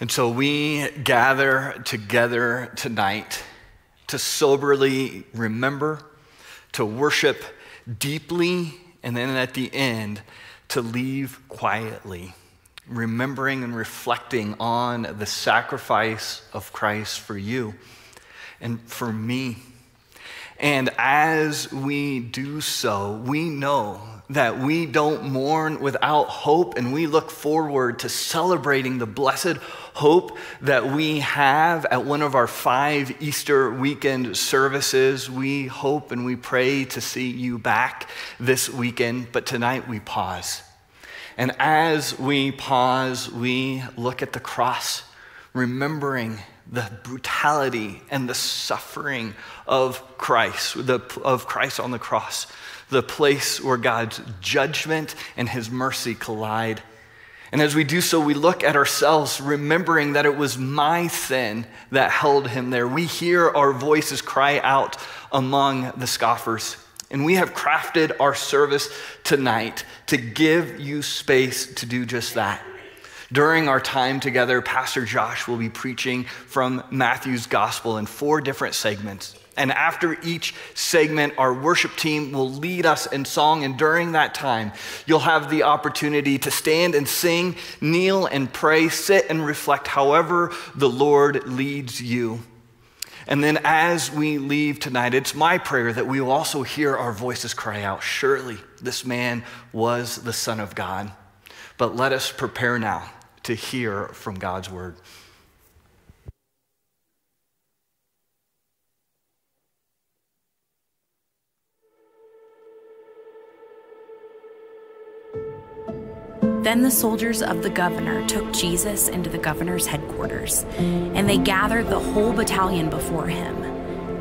And so we gather together tonight to soberly remember, to worship deeply, and then at the end, to leave quietly, remembering and reflecting on the sacrifice of Christ for you and for me. And as we do so, we know that we don't mourn without hope, and we look forward to celebrating the blessed hope that we have at one of our five Easter weekend services. We hope and we pray to see you back this weekend, but tonight we pause. And as we pause, we look at the cross, remembering the brutality and the suffering of Christ, the, of Christ on the cross the place where God's judgment and his mercy collide. And as we do so, we look at ourselves, remembering that it was my sin that held him there. We hear our voices cry out among the scoffers. And we have crafted our service tonight to give you space to do just that. During our time together, Pastor Josh will be preaching from Matthew's gospel in four different segments. And after each segment, our worship team will lead us in song. And during that time, you'll have the opportunity to stand and sing, kneel and pray, sit and reflect however the Lord leads you. And then as we leave tonight, it's my prayer that we will also hear our voices cry out Surely this man was the Son of God. But let us prepare now to hear from God's word. Then the soldiers of the governor took Jesus into the governor's headquarters, and they gathered the whole battalion before him.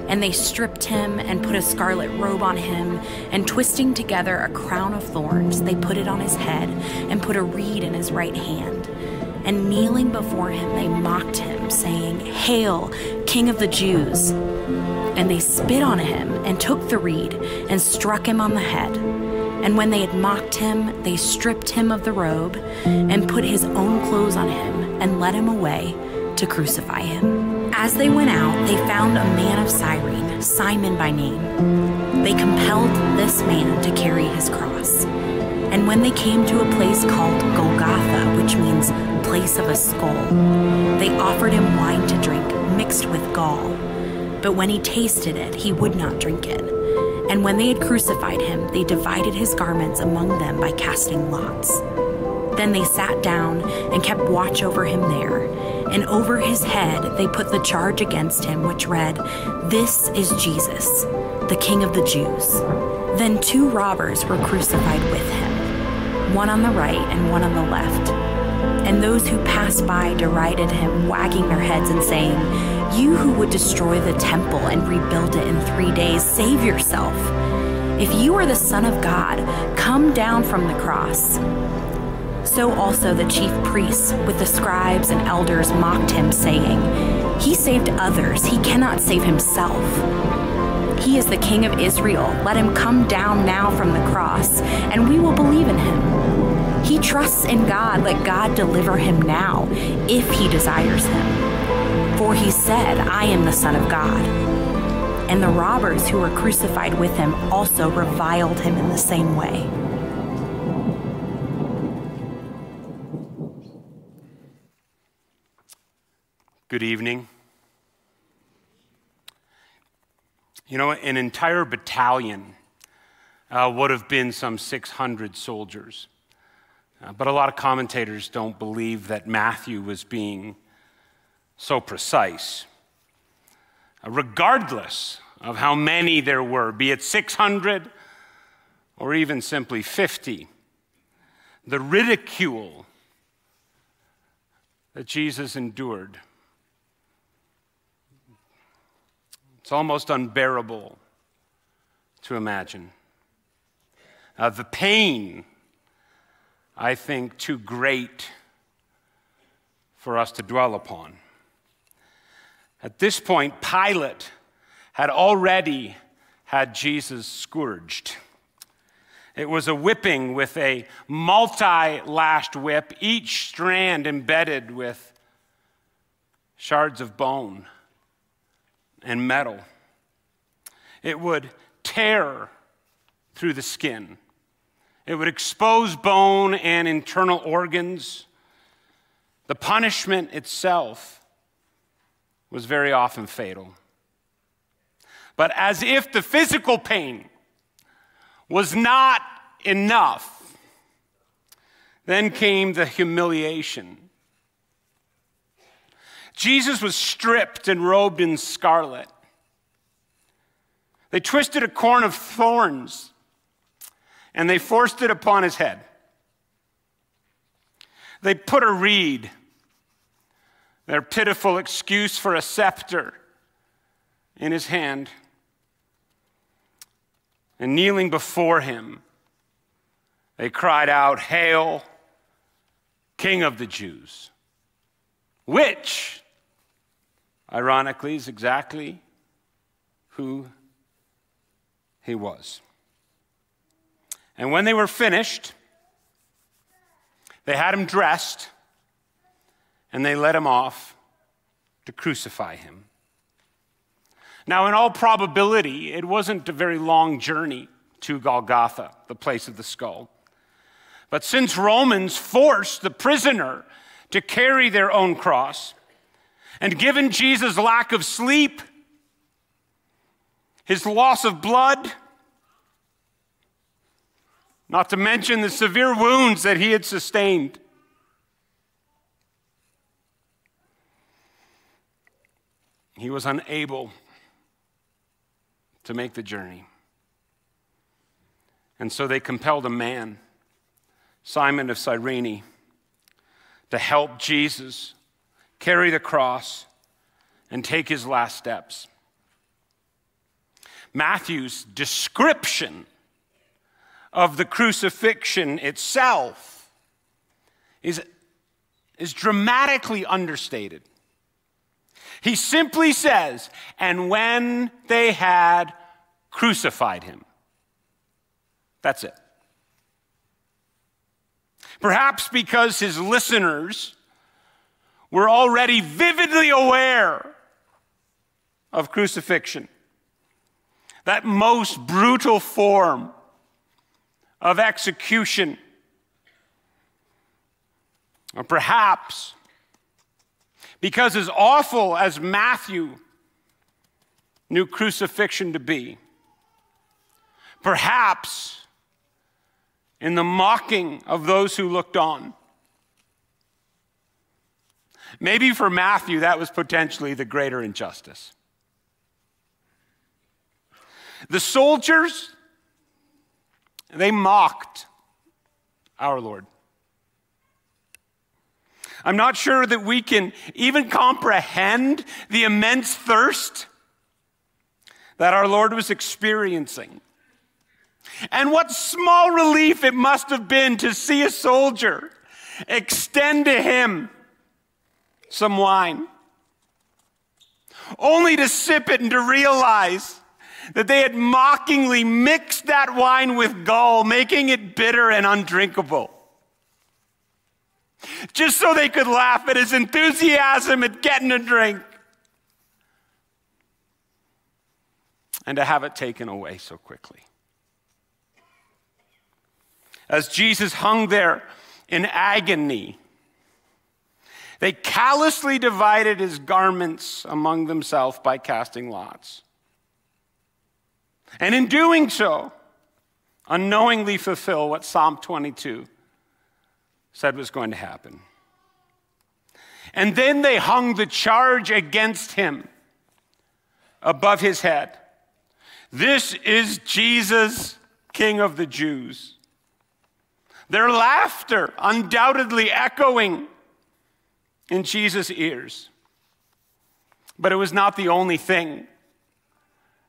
And they stripped him and put a scarlet robe on him, and twisting together a crown of thorns, they put it on his head and put a reed in his right hand. And kneeling before him, they mocked him, saying, Hail, King of the Jews! And they spit on him and took the reed and struck him on the head. And when they had mocked him, they stripped him of the robe and put his own clothes on him and led him away to crucify him. As they went out, they found a man of Cyrene, Simon by name. They compelled this man to carry his cross. And when they came to a place called Golgotha, which means place of a skull, they offered him wine to drink mixed with gall. But when he tasted it, he would not drink it. And when they had crucified him, they divided his garments among them by casting lots. Then they sat down and kept watch over him there. And over his head they put the charge against him, which read, This is Jesus, the King of the Jews. Then two robbers were crucified with him, one on the right and one on the left. And those who passed by derided him, wagging their heads and saying, you who would destroy the temple and rebuild it in three days, save yourself. If you are the Son of God, come down from the cross. So also the chief priests with the scribes and elders mocked him, saying, He saved others, he cannot save himself. He is the King of Israel. Let him come down now from the cross, and we will believe in him. He trusts in God. Let God deliver him now, if he desires him. For he said, I am the Son of God. And the robbers who were crucified with him also reviled him in the same way. Good evening. You know, an entire battalion uh, would have been some 600 soldiers. Uh, but a lot of commentators don't believe that Matthew was being so precise. Uh, regardless of how many there were, be it 600 or even simply 50, the ridicule that Jesus endured. It's almost unbearable to imagine. Uh, the pain, I think, too great for us to dwell upon. At this point, Pilate had already had Jesus scourged. It was a whipping with a multi lashed whip, each strand embedded with shards of bone and metal. It would tear through the skin. It would expose bone and internal organs. The punishment itself was very often fatal. But as if the physical pain was not enough, then came the humiliation. Jesus was stripped and robed in scarlet. They twisted a corn of thorns and they forced it upon his head. They put a reed, their pitiful excuse for a scepter, in his hand. And kneeling before him, they cried out, Hail, King of the Jews! Which, ironically, is exactly who he was. And when they were finished, they had him dressed and they led him off to crucify him. Now, in all probability, it wasn't a very long journey to Golgotha, the place of the skull. But since Romans forced the prisoner to carry their own cross, and given Jesus' lack of sleep, his loss of blood, not to mention the severe wounds that he had sustained. He was unable to make the journey. And so they compelled a man, Simon of Cyrene, to help Jesus carry the cross and take his last steps. Matthew's description of the crucifixion itself is, is dramatically understated. He simply says, and when they had crucified him. That's it. Perhaps because his listeners were already vividly aware of crucifixion, that most brutal form of execution. Or perhaps because, as awful as Matthew knew crucifixion to be, perhaps in the mocking of those who looked on. Maybe for Matthew, that was potentially the greater injustice. The soldiers they mocked our Lord. I'm not sure that we can even comprehend the immense thirst that our Lord was experiencing. And what small relief it must have been to see a soldier extend to him some wine, only to sip it and to realize that they had mockingly mixed that wine with gall, making it bitter and undrinkable. Just so they could laugh at his enthusiasm at getting a drink. And to have it taken away so quickly. As Jesus hung there in agony, they callously divided his garments among themselves by casting lots. And in doing so, unknowingly fulfill what Psalm 22 said was going to happen. And then they hung the charge against him above his head. This is Jesus, King of the Jews. Their laughter undoubtedly echoing in Jesus' ears. But it was not the only thing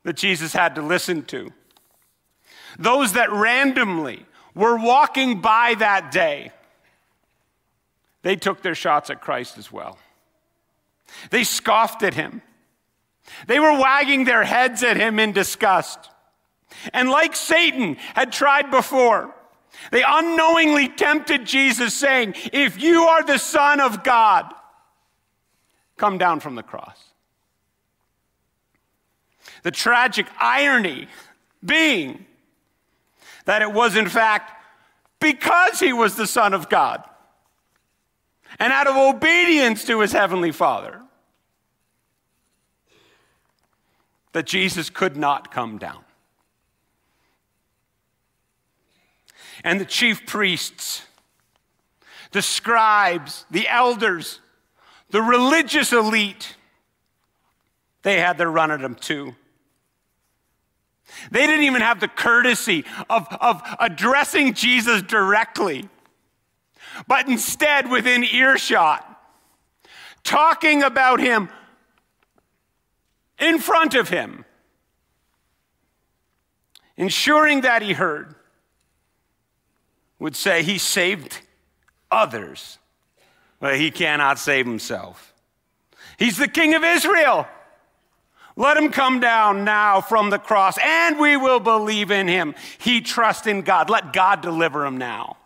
that Jesus had to listen to. Those that randomly were walking by that day, they took their shots at Christ as well. They scoffed at him. They were wagging their heads at him in disgust. And like Satan had tried before, they unknowingly tempted Jesus, saying, If you are the Son of God, come down from the cross. The tragic irony being that it was, in fact, because he was the Son of God and out of obedience to his heavenly Father that Jesus could not come down. And the chief priests, the scribes, the elders, the religious elite, they had their run at him too. They didn't even have the courtesy of, of addressing Jesus directly, but instead within earshot, talking about him in front of him, ensuring that he heard, would say he saved others, but he cannot save himself. He's the king of Israel. Let him come down now from the cross, and we will believe in him. He trusts in God. Let God deliver him now.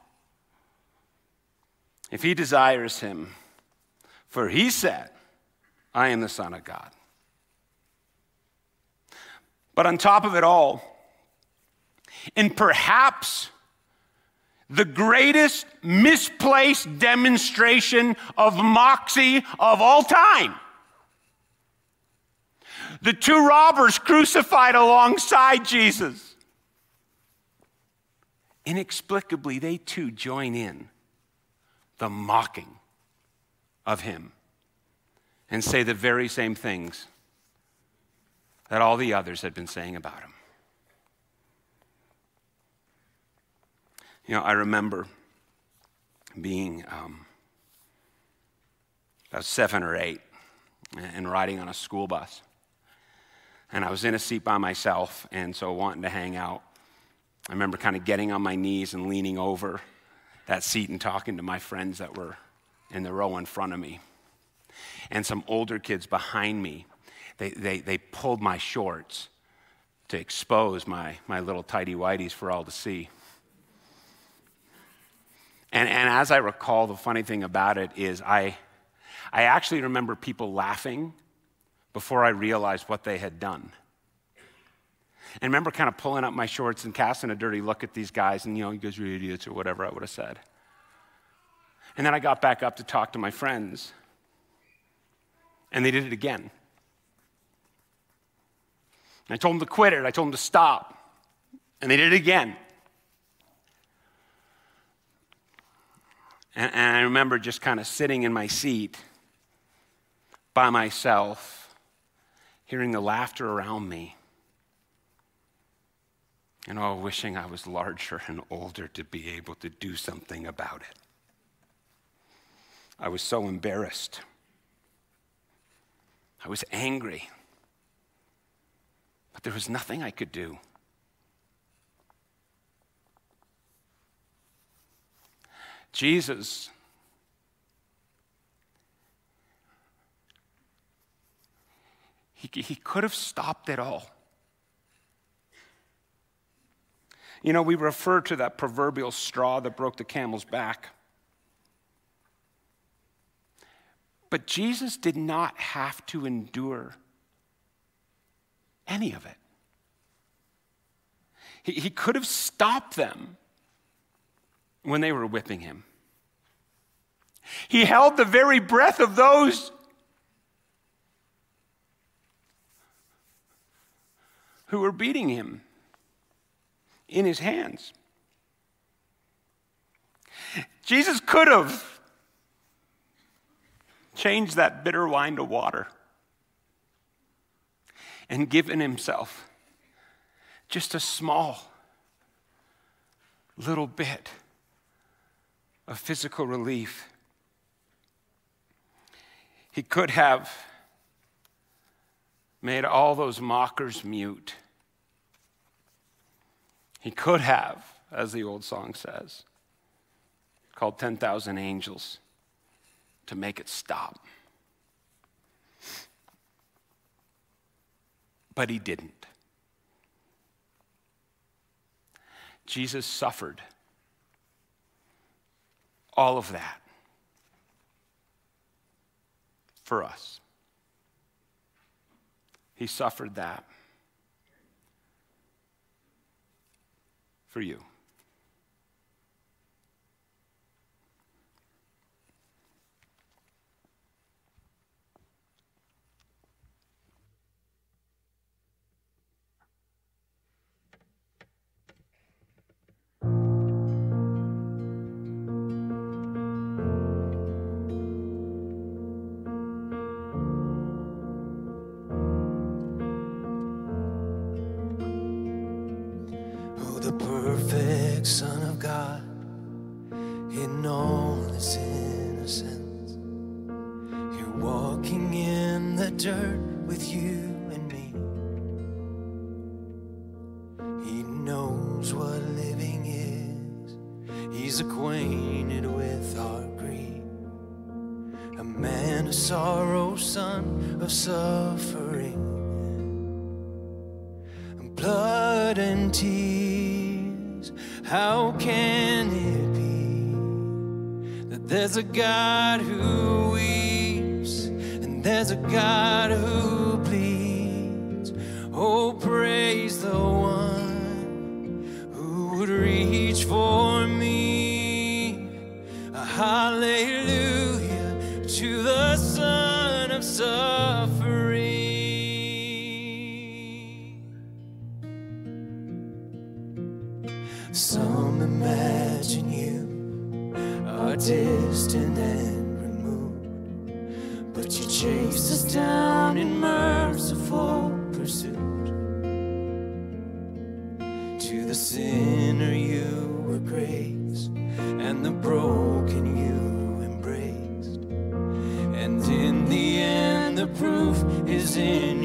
If he desires him, for he said, I am the Son of God. But on top of it all, and perhaps the greatest misplaced demonstration of moxie of all time the two robbers crucified alongside Jesus. Inexplicably, they too join in the mocking of him and say the very same things that all the others had been saying about him. You know, I remember being um, about seven or eight and riding on a school bus and I was in a seat by myself, and so wanting to hang out. I remember kind of getting on my knees and leaning over that seat and talking to my friends that were in the row in front of me. And some older kids behind me, they, they, they pulled my shorts to expose my, my little tidy whities for all to see. And, and as I recall, the funny thing about it is I, I actually remember people laughing before I realized what they had done. And I remember kind of pulling up my shorts and casting a dirty look at these guys, and you know, you guys are idiots or whatever I would have said. And then I got back up to talk to my friends, and they did it again. And I told them to quit it, I told them to stop, and they did it again. And, and I remember just kind of sitting in my seat by myself hearing the laughter around me. And all wishing I was larger and older to be able to do something about it. I was so embarrassed. I was angry. But there was nothing I could do. Jesus He, he could have stopped it all. You know, we refer to that proverbial straw that broke the camel's back. But Jesus did not have to endure any of it. He, he could have stopped them when they were whipping him. He held the very breath of those who were beating him in his hands. Jesus could have changed that bitter wine to water and given himself just a small little bit of physical relief. He could have made all those mockers mute he could have, as the old song says, called 10,000 angels to make it stop. But he didn't. Jesus suffered all of that for us. He suffered that. for you. dirt with you and me. He knows what living is, he's acquainted with our grief. A man of sorrow, son of suffering, blood and tears. How can it be that there's a God who there's a God who bleeds. Oh, praise the one who would reach for me. A hallelujah to the Son of Son. is in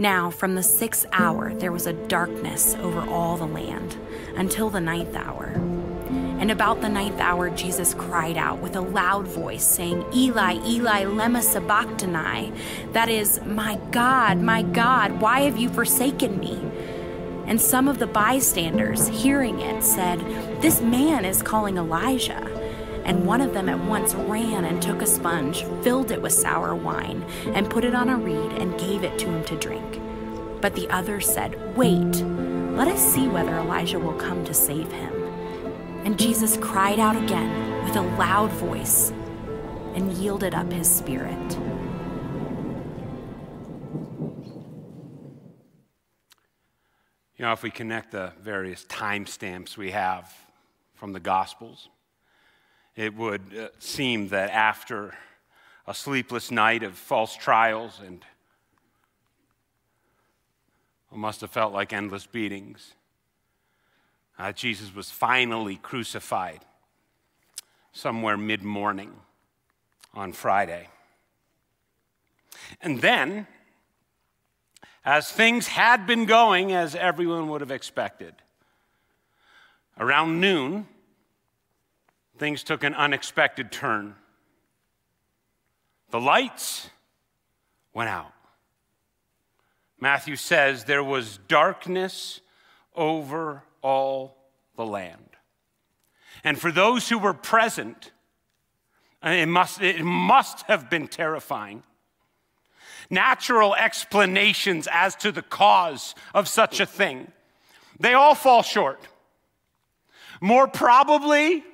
Now, from the sixth hour, there was a darkness over all the land until the ninth hour. And about the ninth hour, Jesus cried out with a loud voice, saying, Eli, Eli, lema sabachthani. That is, My God, my God, why have you forsaken me? And some of the bystanders, hearing it, said, This man is calling Elijah. And one of them at once ran and took a sponge, filled it with sour wine, and put it on a reed and gave it to him to drink. But the other said, Wait, let us see whether Elijah will come to save him. And Jesus cried out again with a loud voice and yielded up his spirit. You know, if we connect the various timestamps we have from the Gospels, it would uh, seem that after a sleepless night of false trials and must have felt like endless beatings, uh, Jesus was finally crucified somewhere mid morning on Friday. And then, as things had been going as everyone would have expected, around noon, things took an unexpected turn. The lights went out. Matthew says there was darkness over all the land. And for those who were present, it must, it must have been terrifying. Natural explanations as to the cause of such a thing, they all fall short. More probably,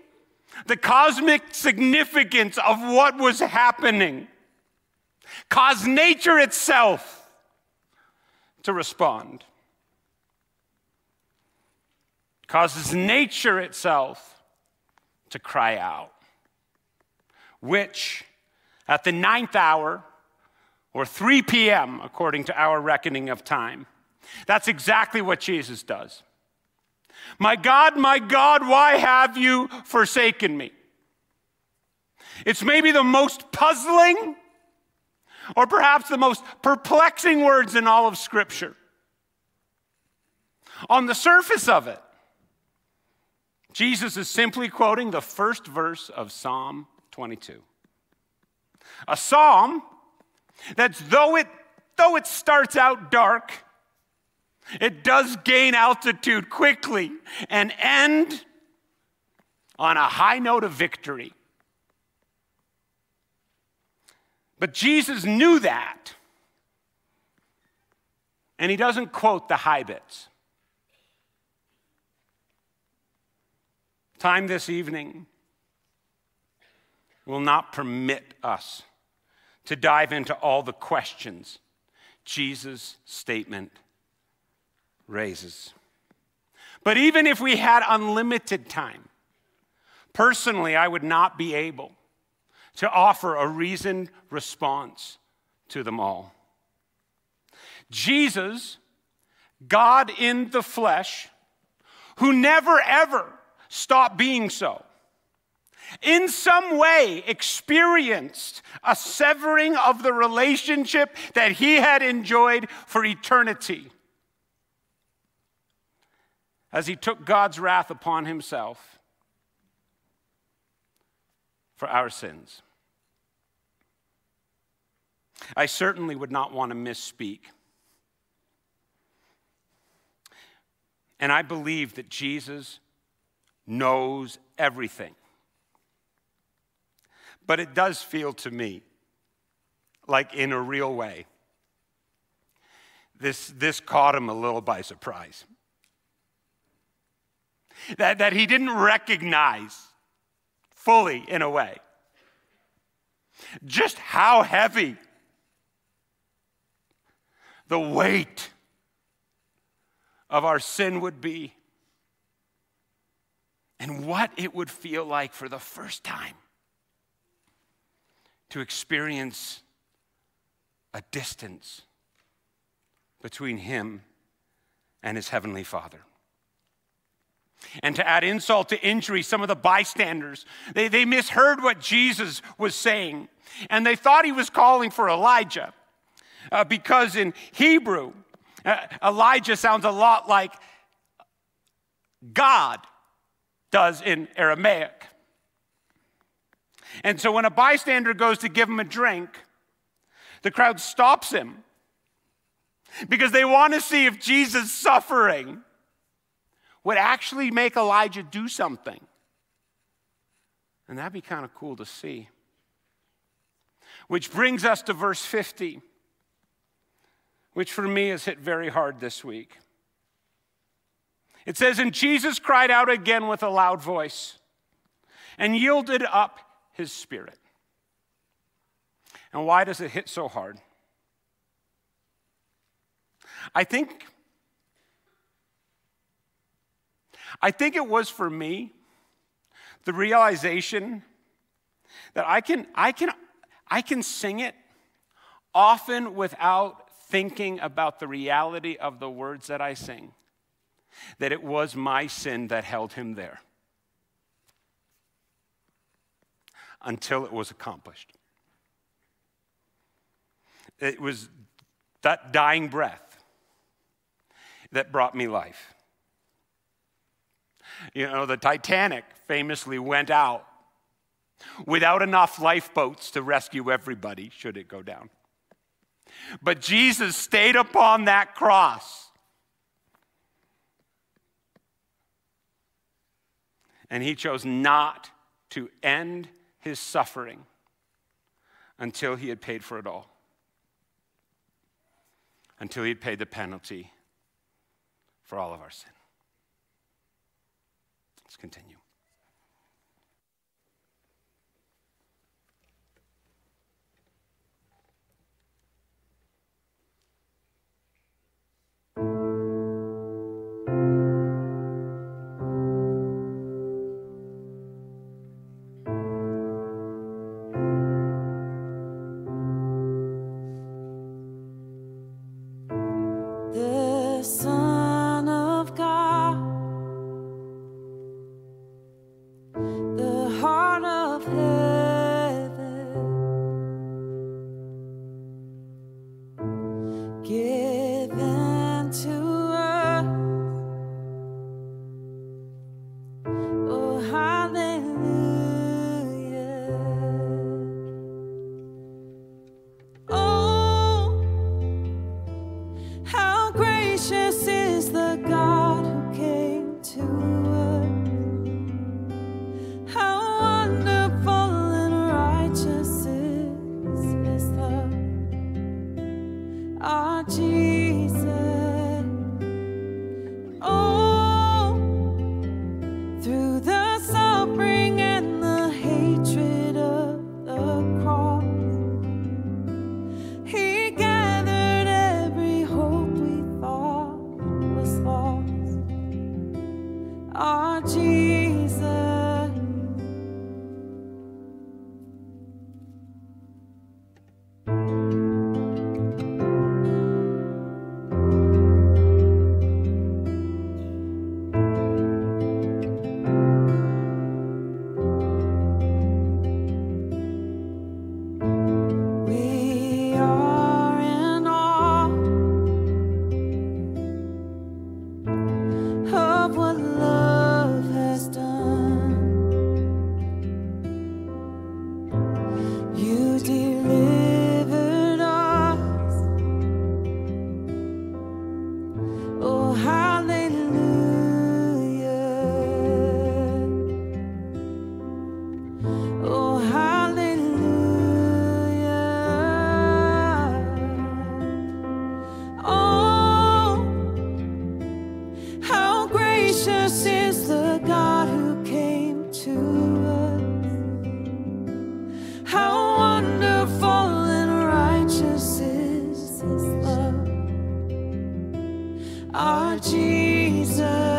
the cosmic significance of what was happening caused nature itself to respond causes nature itself to cry out, which at the ninth hour, or 3 p.m., according to our reckoning of time, that's exactly what Jesus does. My God, my God, why have you forsaken me? It's maybe the most puzzling or perhaps the most perplexing words in all of Scripture. On the surface of it, Jesus is simply quoting the first verse of Psalm 22. A psalm that's, though it, though it starts out dark, it does gain altitude quickly and end on a high note of victory. But Jesus knew that. And he doesn't quote the high bits. Time this evening will not permit us to dive into all the questions Jesus' statement raises. But even if we had unlimited time, personally, I would not be able to offer a reasoned response to them all. Jesus, God in the flesh, who never ever stopped being so. In some way, experienced a severing of the relationship that he had enjoyed for eternity as he took God's wrath upon himself for our sins. I certainly would not want to misspeak. And I believe that Jesus knows everything. But it does feel to me like, in a real way, this, this caught him a little by surprise. That, that he didn't recognize fully, in a way, just how heavy the weight of our sin would be and what it would feel like for the first time to experience a distance between him and his heavenly Father. And to add insult to injury, some of the bystanders, they, they misheard what Jesus was saying, and they thought he was calling for Elijah. Uh, because in Hebrew, uh, Elijah sounds a lot like God does in Aramaic. And so when a bystander goes to give him a drink, the crowd stops him because they want to see if Jesus' is suffering would actually make Elijah do something. And that'd be kind of cool to see. Which brings us to verse 50, which for me has hit very hard this week. It says, And Jesus cried out again with a loud voice and yielded up his spirit. And why does it hit so hard? I think I think it was for me the realization that I can I can I can sing it often without thinking about the reality of the words that I sing. That it was my sin that held him there. Until it was accomplished. It was that dying breath that brought me life. You know, the Titanic famously went out without enough lifeboats to rescue everybody should it go down. But Jesus stayed upon that cross. And he chose not to end his suffering until he had paid for it all, until he had paid the penalty for all of our sin. Let's Jesus.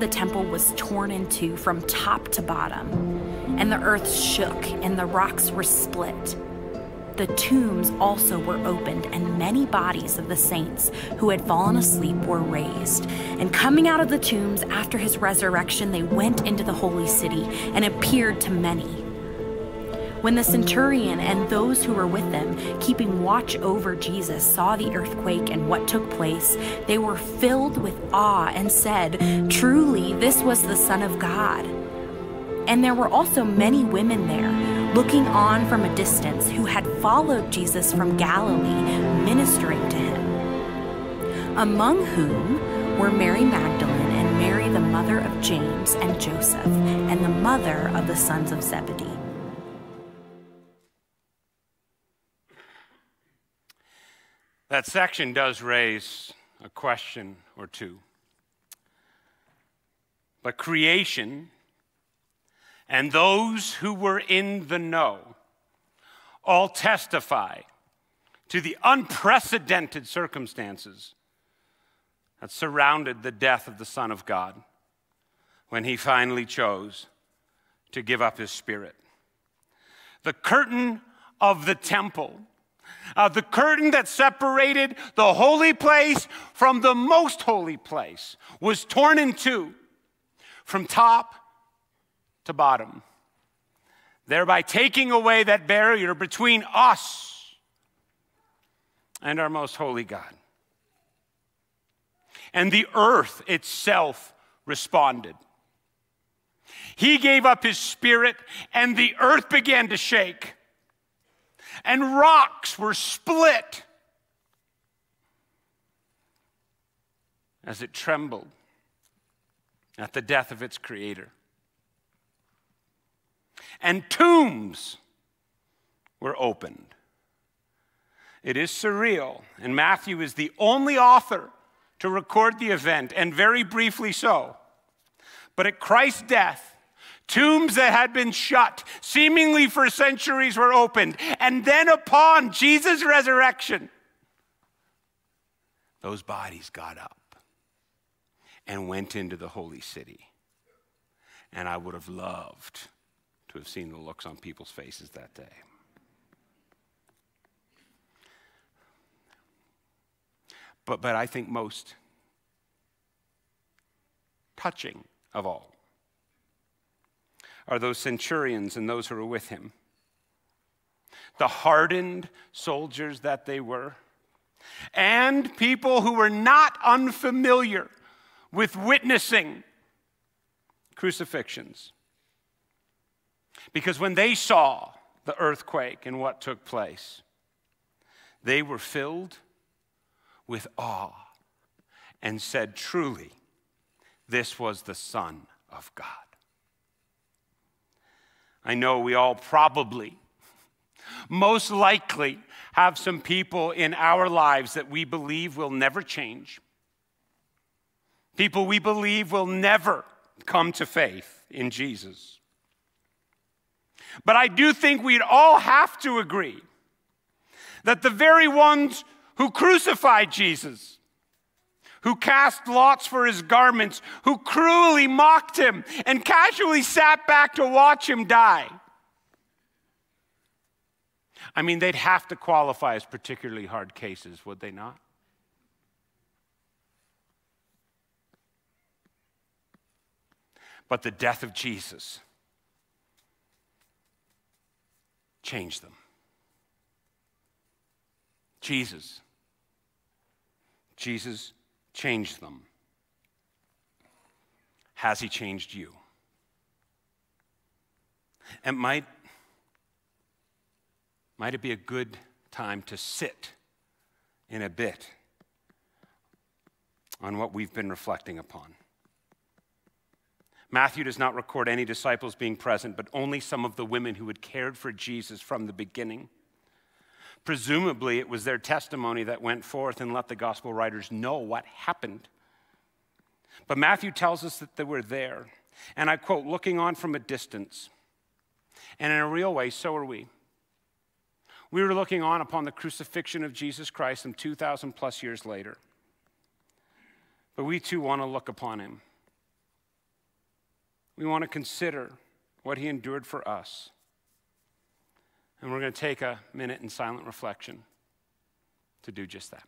The temple was torn in two from top to bottom, and the earth shook, and the rocks were split. The tombs also were opened, and many bodies of the saints who had fallen asleep were raised. And coming out of the tombs after his resurrection, they went into the holy city and appeared to many. When the centurion and those who were with them, keeping watch over Jesus, saw the earthquake and what took place, they were filled with awe and said, Truly, this was the Son of God. And there were also many women there, looking on from a distance, who had followed Jesus from Galilee, ministering to him. Among whom were Mary Magdalene and Mary, the mother of James and Joseph, and the mother of the sons of Zebedee. That section does raise a question or two. But creation and those who were in the know all testify to the unprecedented circumstances that surrounded the death of the Son of God when he finally chose to give up his spirit. The curtain of the temple uh, the curtain that separated the holy place from the most holy place was torn in two from top to bottom, thereby taking away that barrier between us and our most holy God. And the earth itself responded. He gave up his spirit, and the earth began to shake and rocks were split as it trembled at the death of its creator. And tombs were opened. It is surreal, and Matthew is the only author to record the event, and very briefly so. But at Christ's death, Tombs that had been shut, seemingly for centuries, were opened. And then upon Jesus' resurrection, those bodies got up and went into the holy city. And I would have loved to have seen the looks on people's faces that day. But, but I think most touching of all are those centurions and those who were with him. The hardened soldiers that they were, and people who were not unfamiliar with witnessing crucifixions. Because when they saw the earthquake and what took place, they were filled with awe and said, Truly, this was the Son of God. I know we all probably, most likely, have some people in our lives that we believe will never change. People we believe will never come to faith in Jesus. But I do think we'd all have to agree that the very ones who crucified Jesus who cast lots for his garments, who cruelly mocked him and casually sat back to watch him die. I mean, they'd have to qualify as particularly hard cases, would they not? But the death of Jesus changed them. Jesus. Jesus changed them. Has He changed you? And might, might it be a good time to sit in a bit on what we've been reflecting upon? Matthew does not record any disciples being present, but only some of the women who had cared for Jesus from the beginning. Presumably, it was their testimony that went forth and let the gospel writers know what happened. But Matthew tells us that they were there. And I quote, looking on from a distance. And in a real way, so are we. We were looking on upon the crucifixion of Jesus Christ some 2,000 plus years later. But we too want to look upon him. We want to consider what he endured for us. And we're going to take a minute in silent reflection to do just that.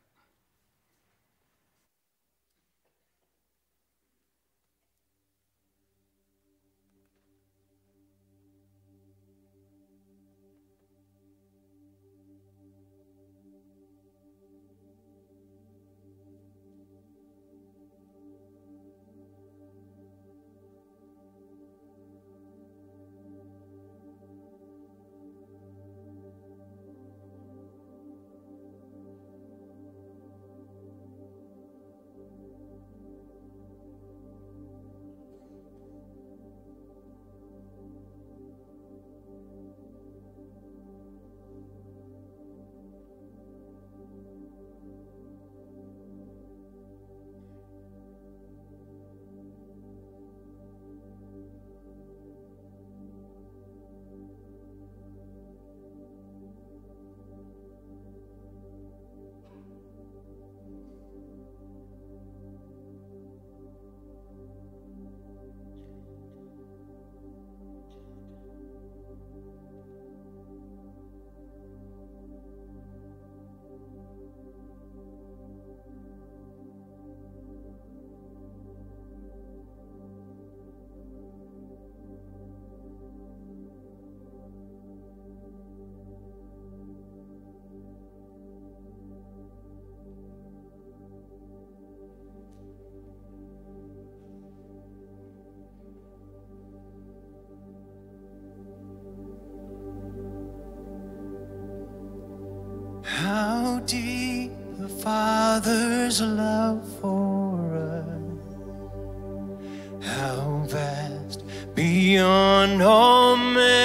Deep the Father's love for us, how vast beyond all measure,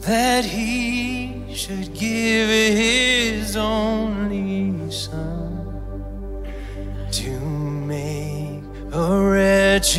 that He should give His only Son to make a wretch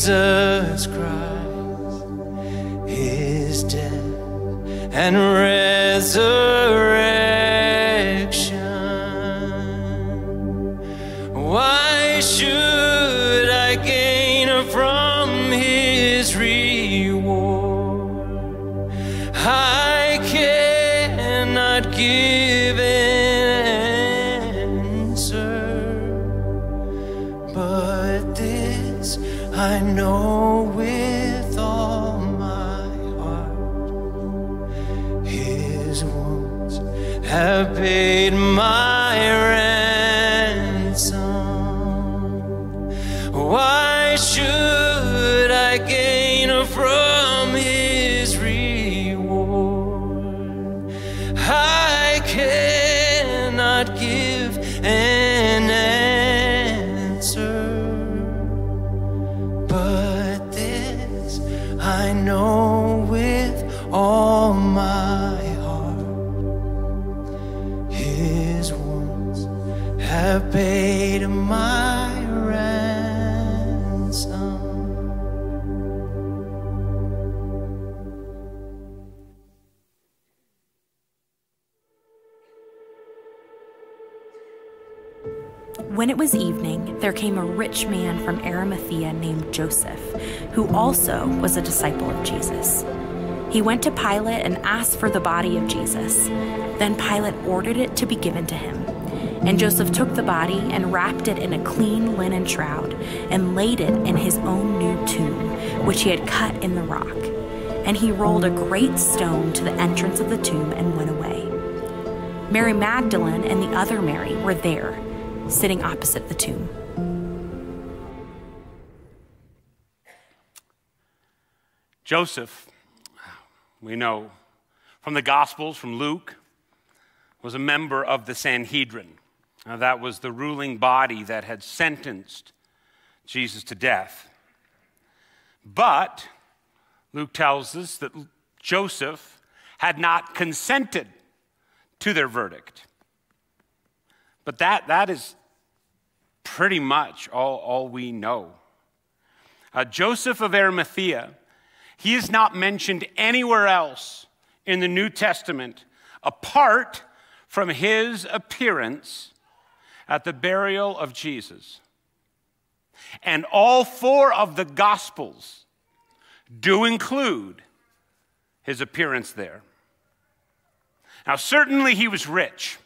Jesus He went to Pilate and asked for the body of Jesus. Then Pilate ordered it to be given to him. And Joseph took the body and wrapped it in a clean linen shroud and laid it in his own new tomb, which he had cut in the rock. And he rolled a great stone to the entrance of the tomb and went away. Mary Magdalene and the other Mary were there, sitting opposite the tomb. Joseph, we know from the Gospels, from Luke, was a member of the Sanhedrin. Now, that was the ruling body that had sentenced Jesus to death. But Luke tells us that Joseph had not consented to their verdict. But that, that is pretty much all, all we know. Uh, Joseph of Arimathea, he is not mentioned anywhere else in the New Testament apart from his appearance at the burial of Jesus. And all four of the Gospels do include his appearance there. Now, certainly he was rich.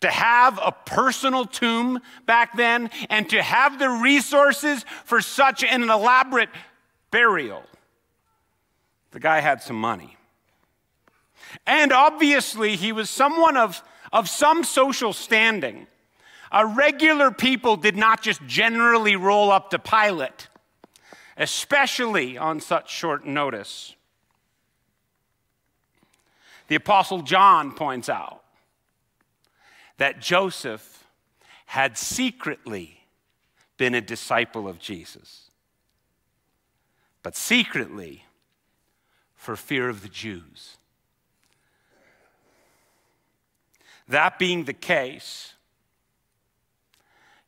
To have a personal tomb back then and to have the resources for such an elaborate burial, the guy had some money. And obviously, he was someone of, of some social standing. Uh, regular people did not just generally roll up to Pilate, especially on such short notice. The Apostle John points out that Joseph had secretly been a disciple of Jesus, but secretly for fear of the Jews. That being the case,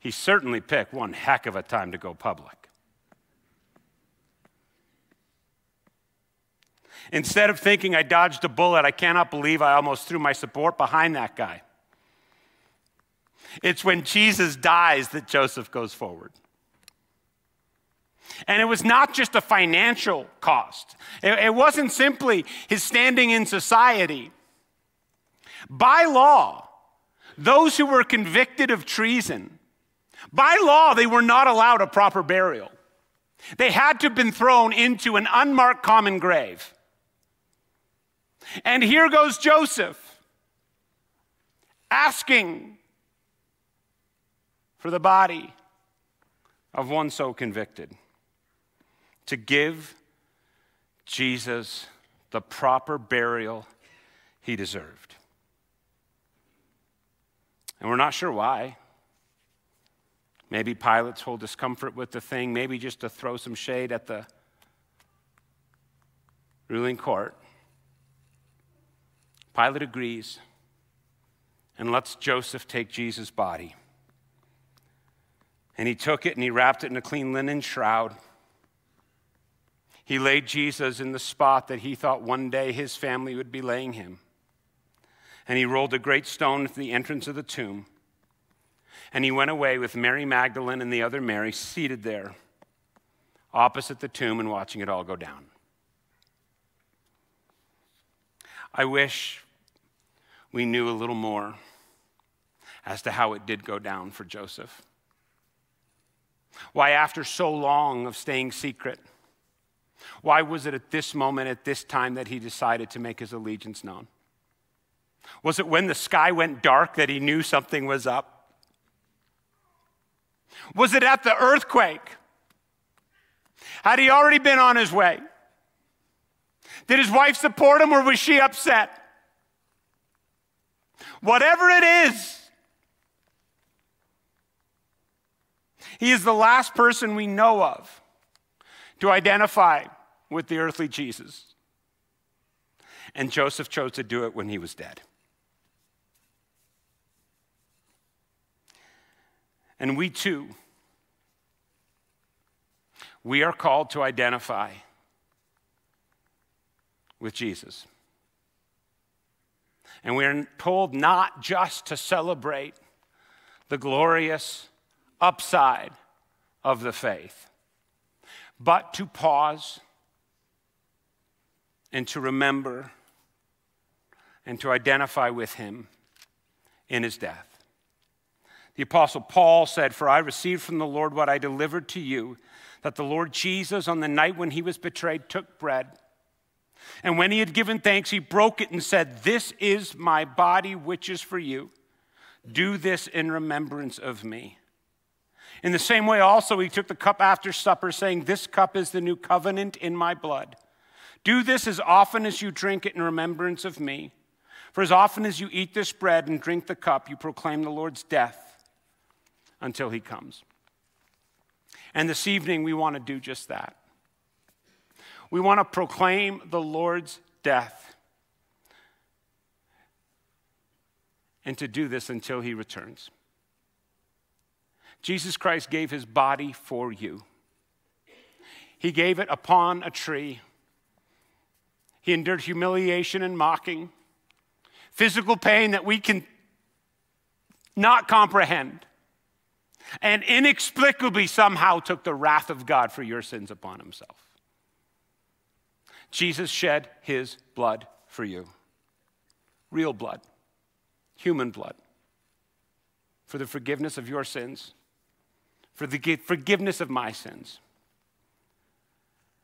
he certainly picked one heck of a time to go public. Instead of thinking I dodged a bullet, I cannot believe I almost threw my support behind that guy. It's when Jesus dies that Joseph goes forward. And it was not just a financial cost, it, it wasn't simply his standing in society. By law, those who were convicted of treason, by law, they were not allowed a proper burial. They had to have been thrown into an unmarked common grave. And here goes Joseph asking for the body of one so convicted to give Jesus the proper burial he deserved. And we're not sure why. Maybe Pilate's whole discomfort with the thing, maybe just to throw some shade at the ruling court. Pilate agrees and lets Joseph take Jesus' body. And he took it and he wrapped it in a clean linen shroud. He laid Jesus in the spot that he thought one day his family would be laying him. And he rolled a great stone to the entrance of the tomb. And he went away with Mary Magdalene and the other Mary seated there, opposite the tomb and watching it all go down. I wish we knew a little more as to how it did go down for Joseph. Why, after so long of staying secret, why was it at this moment, at this time, that he decided to make his allegiance known? Was it when the sky went dark that he knew something was up? Was it at the earthquake? Had he already been on his way? Did his wife support him or was she upset? Whatever it is, he is the last person we know of to identify with the earthly Jesus. And Joseph chose to do it when he was dead. And we too, we are called to identify with Jesus. And we are told not just to celebrate the glorious upside of the faith, but to pause and to remember and to identify with him in his death. The Apostle Paul said, For I received from the Lord what I delivered to you, that the Lord Jesus, on the night when he was betrayed, took bread. And when he had given thanks, he broke it and said, This is my body, which is for you. Do this in remembrance of me. In the same way, also, he took the cup after supper, saying, This cup is the new covenant in my blood. Do this as often as you drink it in remembrance of me. For as often as you eat this bread and drink the cup, you proclaim the Lord's death until he comes. And this evening, we want to do just that. We want to proclaim the Lord's death. And to do this until he returns. Jesus Christ gave his body for you. He gave it upon a tree. He endured humiliation and mocking, physical pain that we can not comprehend, and inexplicably somehow took the wrath of God for your sins upon himself. Jesus shed his blood for you. Real blood, human blood, for the forgiveness of your sins. For the forgiveness of my sins.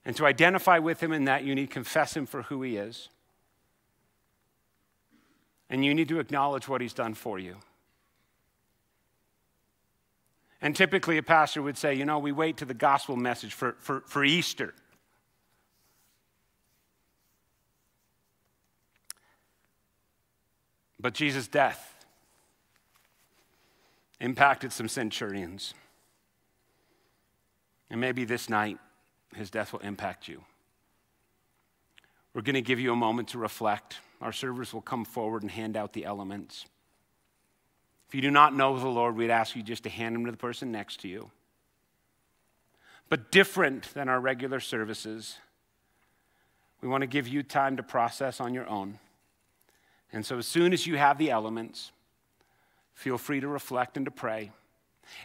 And to identify with him in that, you need to confess him for who he is. And you need to acknowledge what he's done for you. And typically, a pastor would say, you know, we wait to the gospel message for, for, for Easter. But Jesus' death impacted some centurions. And maybe this night, his death will impact you. We're going to give you a moment to reflect. Our servers will come forward and hand out the elements. If you do not know the Lord, we'd ask you just to hand them to the person next to you. But different than our regular services, we want to give you time to process on your own. And so, as soon as you have the elements, feel free to reflect and to pray.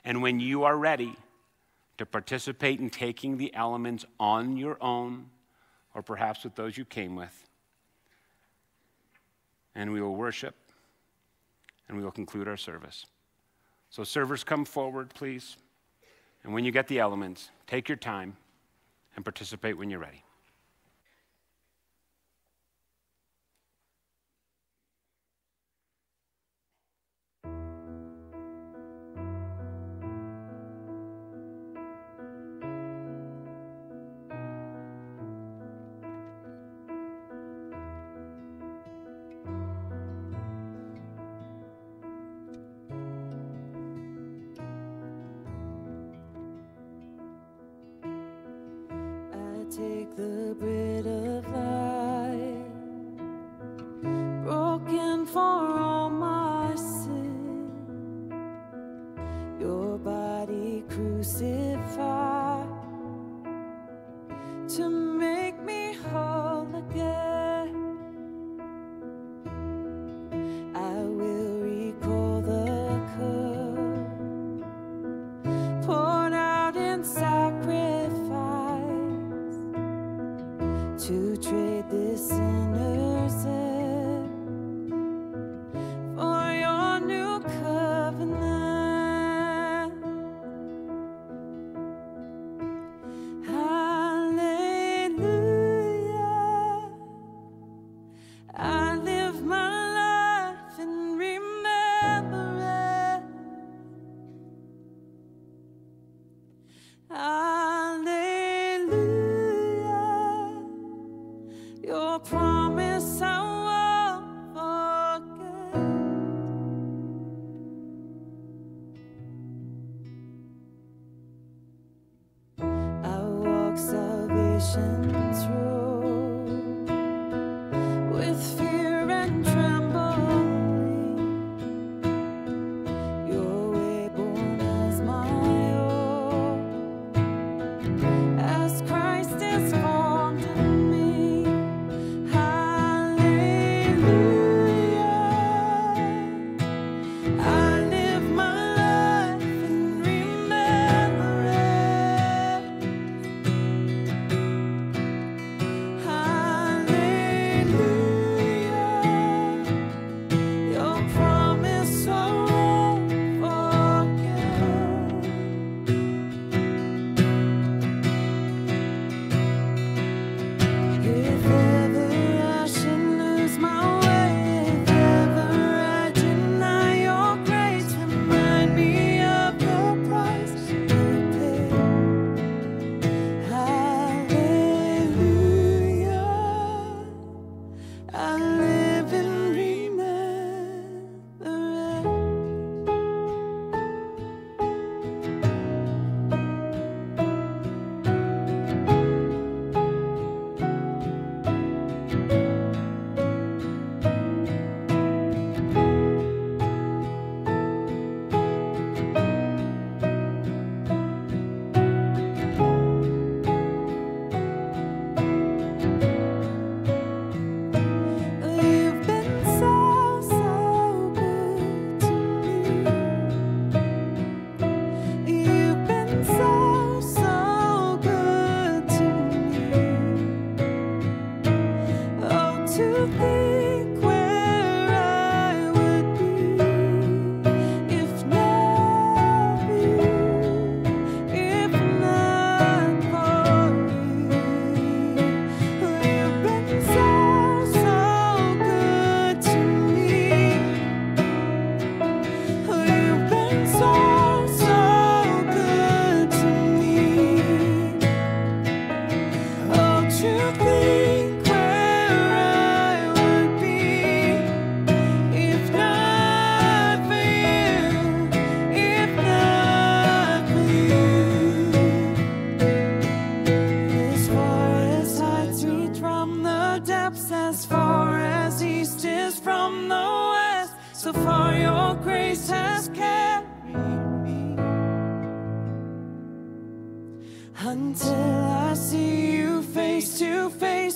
And when you are ready, to participate in taking the elements on your own or perhaps with those you came with. And we will worship and we will conclude our service. So, servers, come forward, please. And when you get the elements, take your time and participate when you're ready. To bread of in.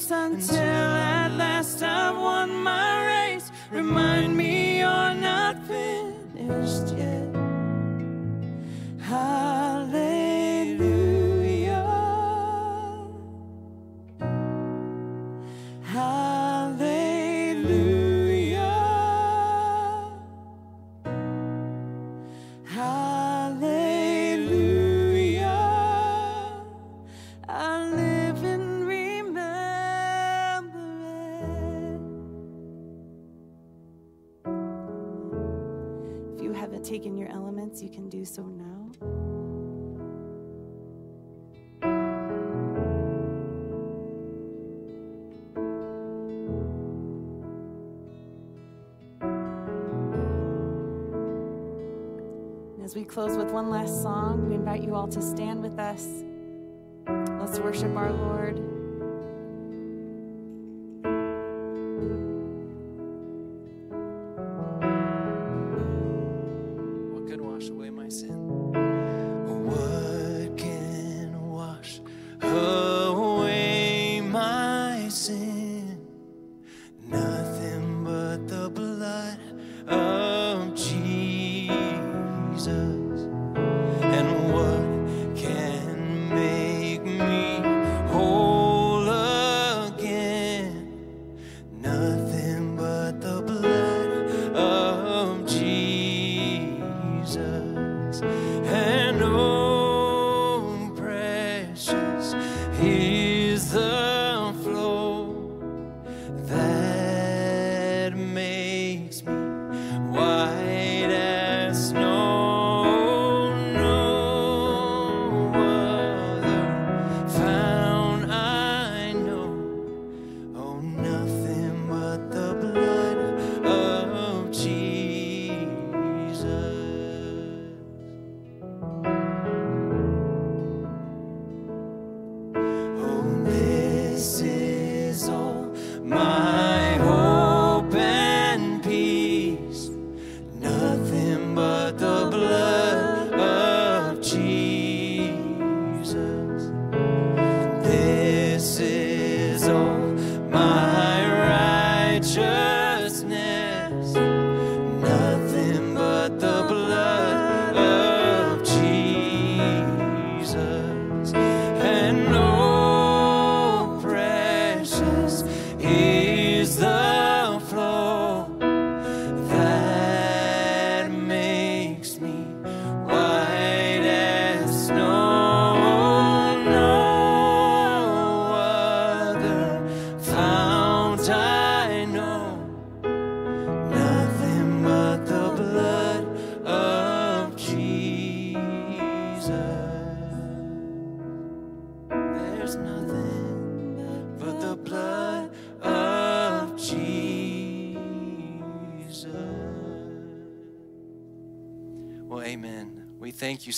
To until at last I've won my race. Remind me you're not finished yet. Hallelujah. Do so now. As we close with one last song, we invite you all to stand with us. Let's worship our Lord.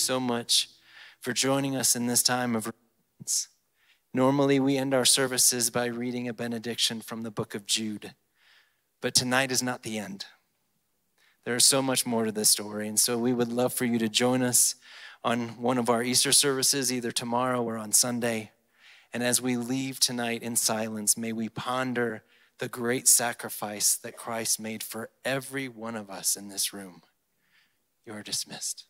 So much for joining us in this time of repentance. Normally, we end our services by reading a benediction from the book of Jude, but tonight is not the end. There is so much more to this story, and so we would love for you to join us on one of our Easter services, either tomorrow or on Sunday. And as we leave tonight in silence, may we ponder the great sacrifice that Christ made for every one of us in this room. You are dismissed.